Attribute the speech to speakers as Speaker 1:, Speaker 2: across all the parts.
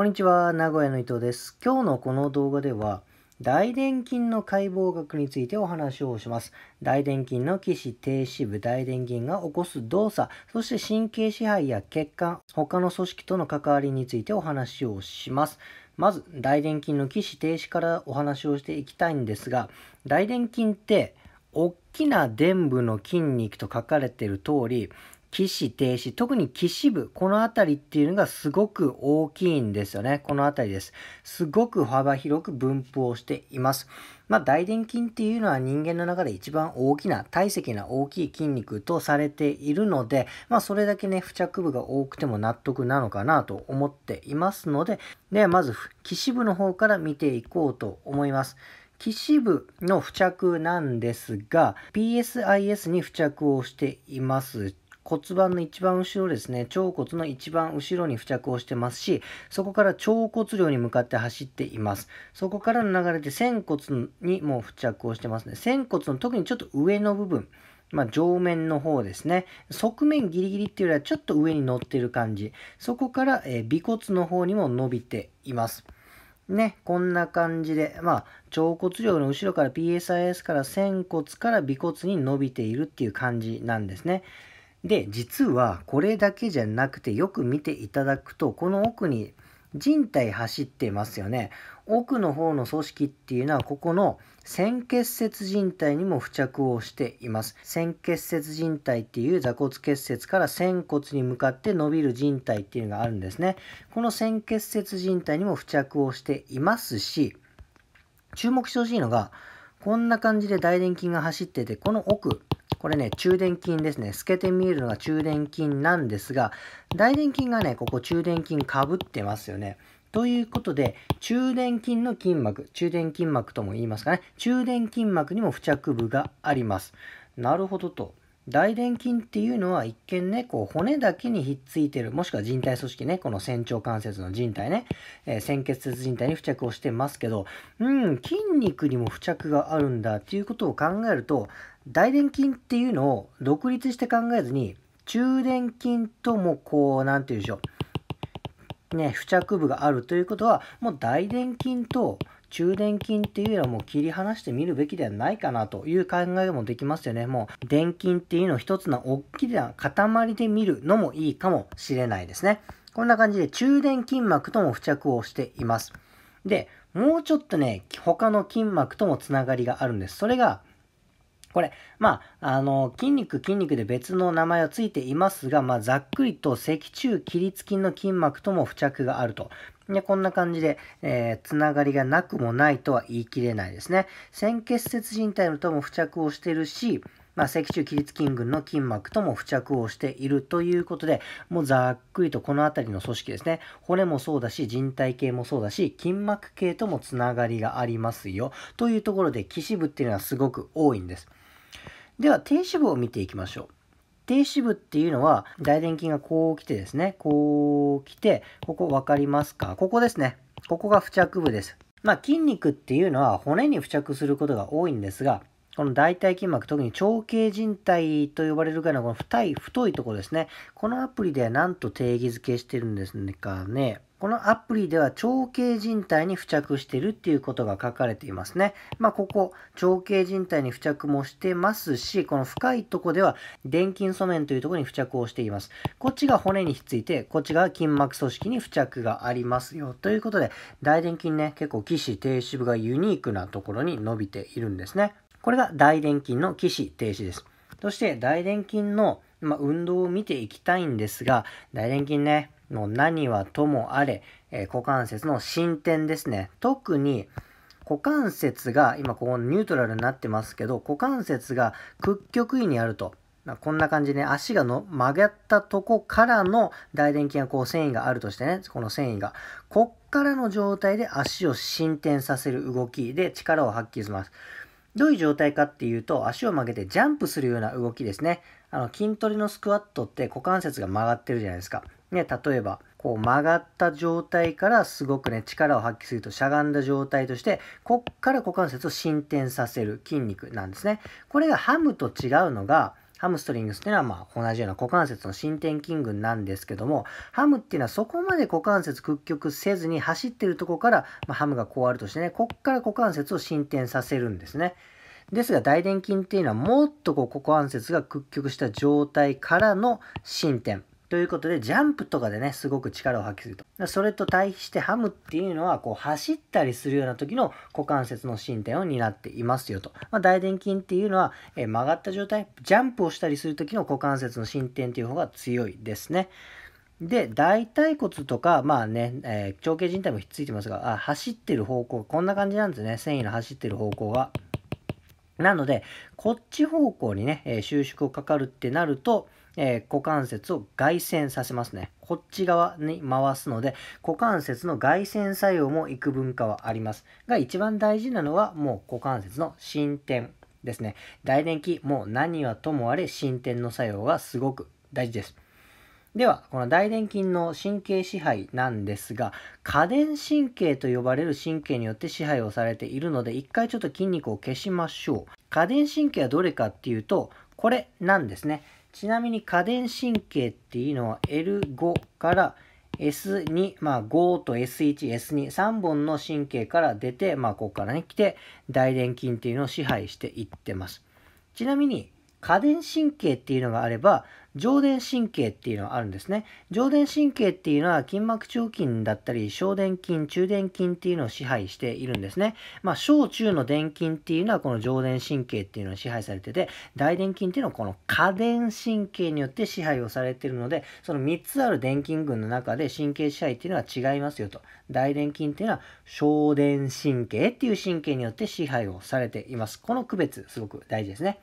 Speaker 1: こんにちは、名古屋の伊藤です。今日のこの動画では、大臀筋の解剖学についてお話をします。大臀筋の起死停止部、大臀筋が起こす動作、そして神経支配や血管、他の組織との関わりについてお話をします。まず、大臀筋の起死停止からお話をしていきたいんですが、大臀筋って、大きな臀部の筋肉と書かれている通り、起死停止、特に起死部、この辺りっていうのがすごく大きいんですよね。この辺りです。すごく幅広く分布をしています。まあ、大臀筋っていうのは人間の中で一番大きな、体積な大きい筋肉とされているので、まあ、それだけね、付着部が多くても納得なのかなと思っていますので、ではまず、起死部の方から見ていこうと思います。起死部の付着なんですが、PSIS に付着をしています。骨盤の一番後ろですね、腸骨の一番後ろに付着をしてますし、そこから腸骨量に向かって走っています。そこからの流れで仙骨にも付着をしてますね。仙骨の特にちょっと上の部分、まあ、上面の方ですね。側面ギリギリっていうよりはちょっと上に乗ってる感じ。そこから、え、尾骨の方にも伸びています。ね、こんな感じで、まあ、腸骨量の後ろから PSIS から仙骨から尾骨に伸びているっていう感じなんですね。で、実はこれだけじゃなくてよく見ていただくと、この奥に人体走ってますよね。奥の方の組織っていうのはここの線結節靭帯にも付着をしています。線結節靭帯っていう座骨結節から仙骨に向かって伸びる靭帯っていうのがあるんですね。この線結節靭帯にも付着をしていますし、注目してほしいのが、こんな感じで大臀筋が走ってて、この奥、これね、中殿筋ですね。透けて見えるのが中殿筋なんですが、大殿筋がね、ここ中殿筋かぶってますよね。ということで、中殿筋の筋膜、中殿筋膜とも言いますかね、中殿筋膜にも付着部があります。なるほどと。大臀筋っていうのは一見ね、こう骨だけにひっついてる、もしくは人体組織ね、この仙腸関節の人体ね、えー、線結節人体に付着をしてますけど、うん、筋肉にも付着があるんだっていうことを考えると、大臀筋っていうのを独立して考えずに、中殿筋ともこう、なんて言うんでしょう。ね、付着部があるということは、もう大臀筋と中殿筋っていうのはもう切り離してみるべきではないかなという考えもできますよね。もう、電筋っていうのを一つの大きな塊で見るのもいいかもしれないですね。こんな感じで中殿筋膜とも付着をしています。で、もうちょっとね、他の筋膜ともつながりがあるんです。それが、これ、まあ、あの、筋肉、筋肉で別の名前はついていますが、まあ、ざっくりと脊柱起立筋の筋膜とも付着があると。で、こんな感じで、えー、つながりがなくもないとは言い切れないですね。線結節靭帯とも付着をしているし、まあ、脊柱起立筋群の筋膜とも付着をしているということで、もうざっくりとこの辺りの組織ですね。骨もそうだし、人体系もそうだし、筋膜系ともつながりがありますよ。というところで、起死部っていうのはすごく多いんです。では、低脂部を見ていきましょう。低脂部っていうのは、大臀筋がこう来てですね、こう来て、ここ分かりますか？ここですね。ここが付着部です。まあ筋肉っていうのは骨に付着することが多いんですが、この大腿筋膜、特に長径靭帯と呼ばれるぐらいのこの太い、太いところですね。このアプリでは何と定義づけしてるんですかね。このアプリでは長径靭帯に付着してるっていうことが書かれていますね。まあ、ここ、長径靭帯に付着もしてますし、この深いとこでは、電筋素面というところに付着をしています。こっちが骨にひっついて、こっちが筋膜組織に付着がありますよ。ということで、大臀筋ね、結構起死停止部がユニークなところに伸びているんですね。これが大臀筋の起死停止です。そして、大臀筋の、まあ、運動を見ていきたいんですが、大臀筋ね、の何はともあれ、えー、股関節の進展ですね。特に股関節が、今ここニュートラルになってますけど、股関節が屈曲位にあるとま。こんな感じで、ね、足がの曲がったとこからの大臀筋がこう繊維があるとしてね、この繊維が。こっからの状態で足を進展させる動きで力を発揮します。どういう状態かっていうと、足を曲げてジャンプするような動きですね。あの筋トレのスクワットって股関節が曲がってるじゃないですか。ね、例えば、こう曲がった状態からすごくね、力を発揮するとしゃがんだ状態として、こっから股関節を進展させる筋肉なんですね。これがハムと違うのが、ハムストリングスっていうのはまあ同じような股関節の伸展筋群なんですけども、ハムっていうのはそこまで股関節屈曲せずに走ってるとこから、まあ、ハムがこうあるとしてね、こっから股関節を伸展させるんですね。ですが大臀筋っていうのはもっとこう股関節が屈曲した状態からの伸展。ということで、ジャンプとかでね、すごく力を発揮すると。それと対比してハムっていうのは、こう走ったりするような時の股関節の伸展を担っていますよと。まあ、大臀筋っていうのは、え曲がった状態、ジャンプをしたりする時の股関節の伸展っていう方が強いですね。で、大腿骨とか、まあね、えー、長径靭帯もひっついてますが、あ走ってる方向、こんな感じなんですね。繊維の走ってる方向が。なので、こっち方向にね、えー、収縮をかかるってなると、えー、股関節を外旋させますね。こっち側に回すので、股関節の外旋作用も幾分かはあります。が、一番大事なのは、もう股関節の進展ですね。大電気、もう何はともあれ、進展の作用がすごく大事です。では、この大臀筋の神経支配なんですが、過電神経と呼ばれる神経によって支配をされているので、一回ちょっと筋肉を消しましょう。過電神経はどれかっていうと、これなんですね。ちなみに家電神経っていうのは L5 から S2、まあ5と S1、S2、3本の神経から出て、まあここからね、来て、大臀筋っていうのを支配していってます。ちなみに、家電神経っていうのがあれば、上電神経っていうのはあるんですね。上電神経っていうのは筋膜腸筋だったり、小電筋、中電筋っていうのを支配しているんですね。まあ、小中の電筋っていうのはこの上電神経っていうのを支配されてて、大電筋っていうのはこの下電神経によって支配をされているので、その3つある電筋群の中で神経支配っていうのは違いますよと。大電筋っていうのは小電神経っていう神経によって支配をされています。この区別すごく大事ですね。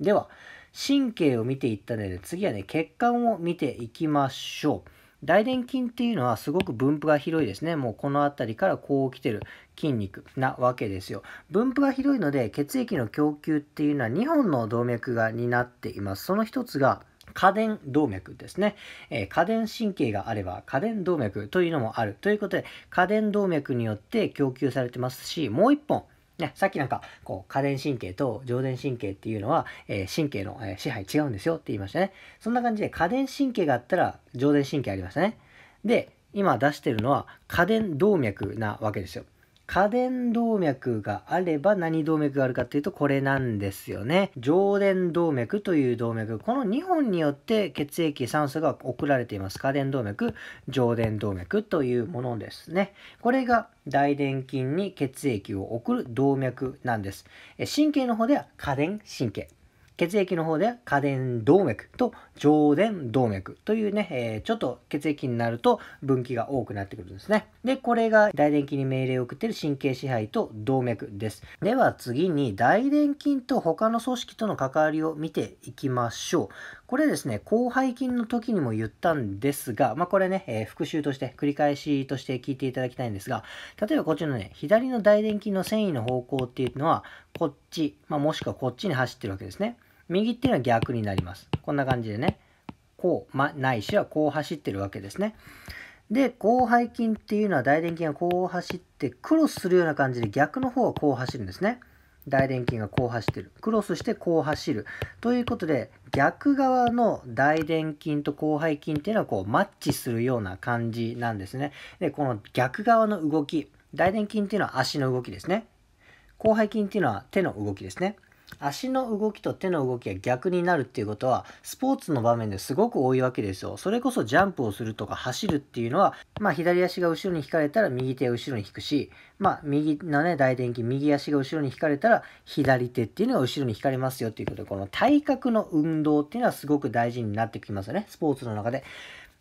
Speaker 1: では、神経を見ていったので、次はね、血管を見ていきましょう。大臀筋っていうのはすごく分布が広いですね。もうこの辺りからこう来てる筋肉なわけですよ。分布が広いので血液の供給っていうのは2本の動脈が担っています。その一つが下電動脈ですね。えー、下電神経があれば下電動脈というのもある。ということで、下電動脈によって供給されてますし、もう一本、ね、さっきなんか、こう、家電神経と上電神経っていうのは、えー、神経の、え、支配違うんですよって言いましたね。そんな感じで、家電神経があったら、上電神経ありましたね。で、今出してるのは、家電動脈なわけですよ。下電動脈があれば何動脈があるかっていうとこれなんですよね。上電動脈という動脈。この2本によって血液酸素が送られています。下電動脈、上電動脈というものですね。これが大電筋に血液を送る動脈なんです。神経の方では下電神経。血液の方で下電動脈と上電動脈というね、えー、ちょっと血液になると分岐が多くなってくるんですね。で、これが大電筋に命令を送っている神経支配と動脈です。では次に大電筋と他の組織との関わりを見ていきましょう。これですね、広背筋の時にも言ったんですが、まあこれね、えー、復習として繰り返しとして聞いていただきたいんですが、例えばこっちのね、左の大電筋の繊維の方向っていうのは、こっち、まあ、もしくはこっちに走ってるわけですね。右っていうのは逆になります。こんな感じでね、こう、ま、ないしはこう走ってるわけですね。で、広背筋っていうのは大臀筋がこう走って、クロスするような感じで逆の方はこう走るんですね。大臀筋がこう走ってる。クロスしてこう走る。ということで、逆側の大臀筋と広背筋っていうのはこうマッチするような感じなんですね。で、この逆側の動き、大臀筋っていうのは足の動きですね。広背筋っていうのは手の動きですね。足の動きと手の動きが逆になるっていうことは、スポーツの場面ですごく多いわけですよ。それこそジャンプをするとか走るっていうのは、まあ左足が後ろに引かれたら右手を後ろに引くし、まあ右のね、大電筋、右足が後ろに引かれたら左手っていうのが後ろに引かれますよっていうことで、この体格の運動っていうのはすごく大事になってきますよね。スポーツの中で。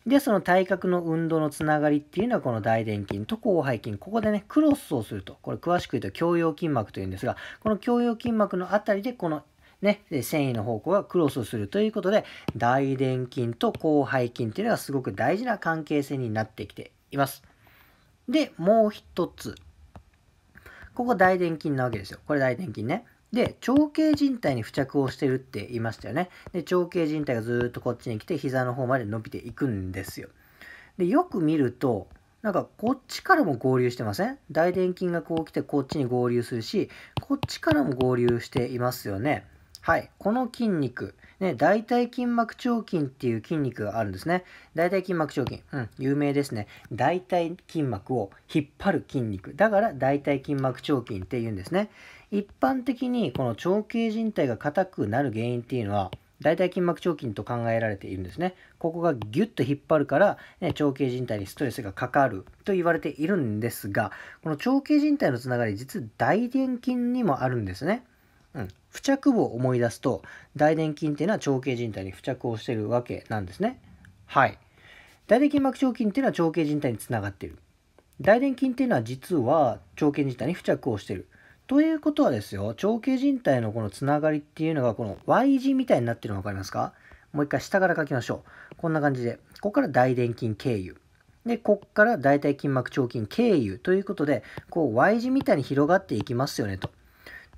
Speaker 1: で、その体格の運動のつながりっていうのはこの大臀筋と広背筋。ここでね、クロスをすると。これ詳しく言うと胸腰筋膜というんですが、この胸腰筋膜のあたりでこのね、繊維の方向がクロスするということで、大臀筋と広背筋っていうのがすごく大事な関係性になってきています。で、もう一つ。ここ大臀筋なわけですよ。これ大臀筋ね。で、長径靭帯に付着をしてるって言いましたよね。で、長径靭帯がずっとこっちに来て膝の方まで伸びていくんですよ。で、よく見ると、なんかこっちからも合流してません？大臀筋がこう来てこっちに合流するし、こっちからも合流していますよね。はい。この筋肉、ね、大腿筋膜腸筋っていう筋肉があるんですね。大腿筋膜腸筋。うん、有名ですね。大腿筋膜を引っ張る筋肉。だから大腿筋膜腸筋って言うんですね。一般的にこの腸径靭帯が硬くなる原因っていうのは、大腿筋膜腸筋と考えられているんですね。ここがギュッと引っ張るから、ね、腸径靭帯にストレスがかかると言われているんですが、この腸径靭帯のつながり、実大臀筋にもあるんですね。うん、付着部を思い出すと大臀筋っていうのは腸径靭帯に付着をしてるわけなんですね。はい。大臀筋膜腸筋っていうのは腸径靭帯につながってる。大臀筋っていうのは実は腸径靭帯に付着をしてる。ということはですよ、腸径靭帯のこのつながりっていうのがこの Y 字みたいになってるの分かりますか？もう一回下から書きましょう。こんな感じで、ここから大臀筋経由。で、こっから大腿筋膜腸筋経由ということで、こう Y 字みたいに広がっていきますよねと。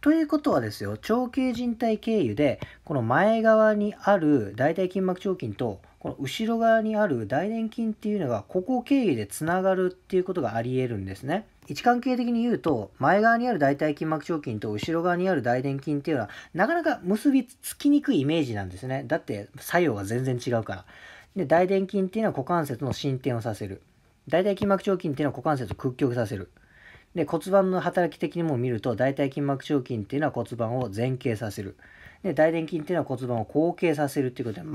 Speaker 1: ということはですよ、腸径靭帯経由で、この前側にある大腿筋膜腸筋と、この後ろ側にある大臀筋っていうのが、ここ経由でつながるっていうことがあり得るんですね。位置関係的に言うと、前側にある大腿筋膜腸筋と後ろ側にある大臀筋っていうのは、なかなか結びつきにくいイメージなんですね。だって作用が全然違うから。で、大臀筋っていうのは股関節の進展をさせる。大腿筋膜腸筋っていうのは股関節を屈曲させる。で骨盤の働き的にも見ると大腿筋膜腸筋っていうのは骨盤を前傾させるで大臀筋っていうのは骨盤を後傾させるっていうことで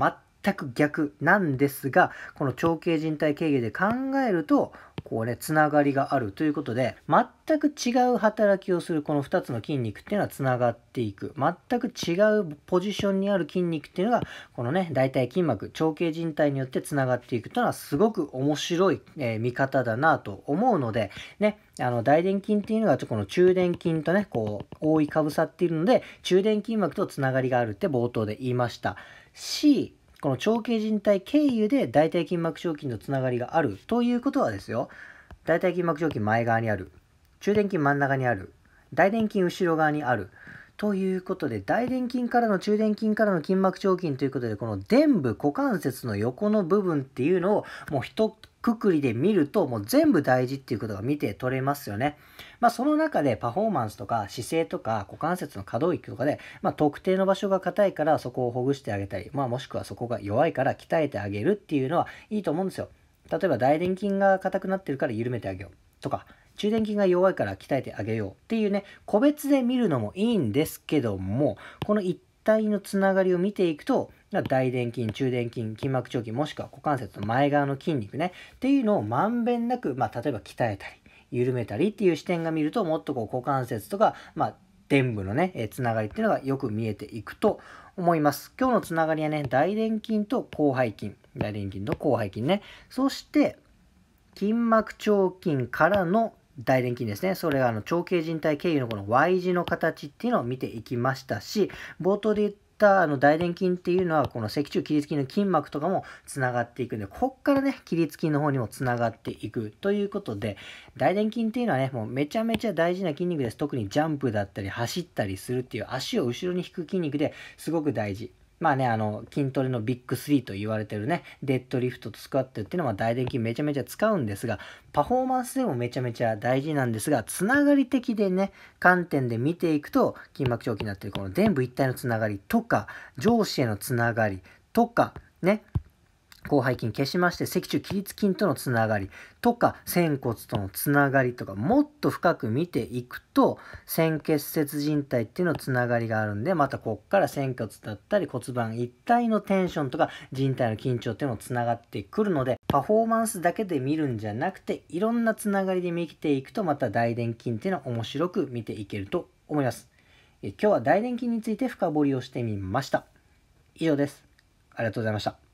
Speaker 1: 全く逆なんですがこの腸径人体経由で考えるとこうねつながりがあるということで全く違う働きをするこの2つの筋肉っていうのはつながっていく。全く違うポジションにある筋肉っていうのがこのね大腿筋膜腸径靭帯によってつながっていくというのはすごく面白い、えー、見方だなと思うのでねあの大臀筋っていうのがちょっとこの中殿筋とねこう覆いかぶさっているので中殿筋膜とつながりがあるって冒頭で言いました。しこの長径靭帯経由で大腿筋膜腸筋のつながりがあるということはですよ。大腿筋膜腸筋前側にある。中殿筋真ん中にある。大殿筋後ろ側にある。ということで大臀筋からの中殿筋からの筋膜腸筋ということでこの臀部股関節の横の部分っていうのをもう一くくりで見るともう全部大事っていうことが見て取れますよね。まあその中でパフォーマンスとか姿勢とか股関節の可動域とかで、まあ、特定の場所が硬いからそこをほぐしてあげたり、まあもしくはそこが弱いから鍛えてあげるっていうのはいいと思うんですよ。例えば大臀筋が硬くなってるから緩めてあげようとか中殿筋が弱いから鍛えてあげようっていうね個別で見るのもいいんですけどもこの一体のつながりを見ていくと大臀筋、中殿筋、筋膜腸筋、もしくは股関節の前側の筋肉ね、っていうのをまんべんなく、まあ、例えば鍛えたり、緩めたりっていう視点が見ると、もっとこう股関節とか、まあ、臀部のね、えつながりっていうのがよく見えていくと思います。今日のつながりはね、大臀筋と広背筋、大臀筋と広背筋ね、そして、筋膜腸筋からの大臀筋ですね。それがあの長径靭帯経由のこの Y 字の形っていうのを見ていきましたし、冒頭で言ったあの大臀筋っていうのはこの脊柱起立筋の筋膜とかもつながっていくんでこっからね起立筋の方にもつながっていくということで大臀筋っていうのはねもうめちゃめちゃ大事な筋肉です特にジャンプだったり走ったりするっていう足を後ろに引く筋肉ですごく大事まあね、あの、筋トレのビッグ3と言われてるね、デッドリフトとスクワットっていうのは大臀筋めちゃめちゃ使うんですが、パフォーマンスでもめちゃめちゃ大事なんですが、つながり的でね、観点で見ていくと、筋膜長期になってるこの全部一体のつながりとか、上司へのつながりとか、ね、広背筋消しまして脊柱起立筋とのつながりとか仙骨とのつながりとかもっと深く見ていくと仙結節靭帯っていうのつながりがあるんでまたこっから仙骨だったり骨盤一体のテンションとか靭帯の緊張っていうのもつながってくるのでパフォーマンスだけで見るんじゃなくていろんなつながりで見ていくとまた大臀筋っていうのは面白く見ていけると思います。今日は大臀筋について深掘りをしてみました。以上です。ありがとうございました。